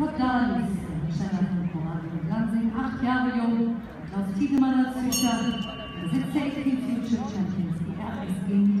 Kodalis, Steiner von Koran und Lansing, acht Jahre jung, Klaus Tiedemann als Züchter, Besitz der Future Champions, die RSG